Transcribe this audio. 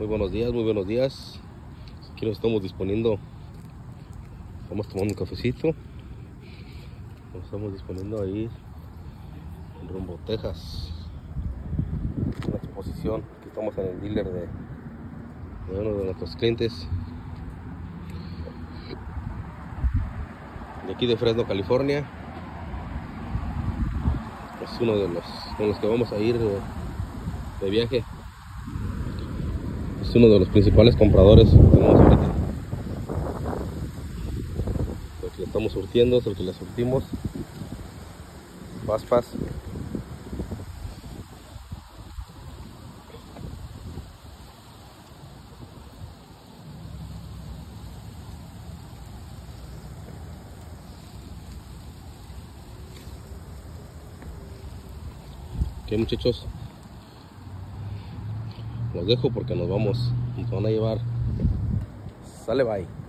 Muy buenos días, muy buenos días. Aquí nos estamos disponiendo. Estamos tomando un cafecito. Nos estamos disponiendo a ir rumbo a Texas. Una exposición. Aquí estamos en el dealer de, uno de nuestros clientes. De aquí de Fresno, California. Es uno de los con los que vamos a ir de viaje es uno de los principales compradores que tenemos ahorita. Que le estamos surtiendo, es el que le surtimos. Paspas. Ok muchachos, los dejo porque nos vamos, nos van a llevar. Sale bye.